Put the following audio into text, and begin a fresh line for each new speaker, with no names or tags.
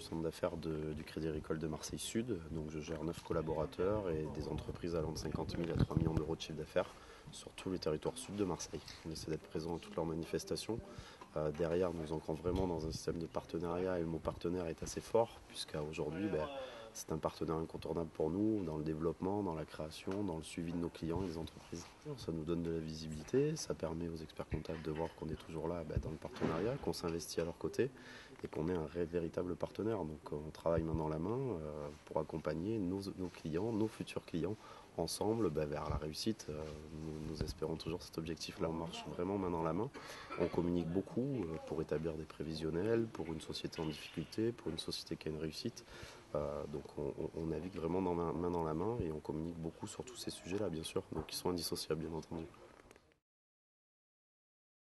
centre d'affaires du Crédit Agricole de Marseille Sud. Donc je gère 9 collaborateurs et des entreprises allant de 50 000 à 3 millions d'euros de chiffre d'affaires sur tous les territoires sud de Marseille. On essaie d'être présent à toutes leurs manifestations. Euh, derrière, nous ancrons vraiment dans un système de partenariat et le mot partenaire est assez fort puisqu'à aujourd'hui, ben, c'est un partenaire incontournable pour nous dans le développement, dans la création, dans le suivi de nos clients et des entreprises. Ça nous donne de la visibilité, ça permet aux experts comptables de voir qu'on est toujours là ben, dans le partenariat, qu'on s'investit à leur côté et qu'on est un véritable partenaire. Donc on travaille main dans la main euh, pour accompagner nos, clients, nos futurs clients ensemble ben, vers la réussite. Euh, nous, espérons toujours cet objectif-là. On marche vraiment main dans la main. On communique beaucoup euh, pour établir des prévisionnels, pour une société en difficulté, pour une société qui a une réussite. Donc on, navigue vraiment dans main, dans la main et on communique beaucoup sur tous ces sujets-là, bien sûr, donc ils sont indissociables, bien entendu.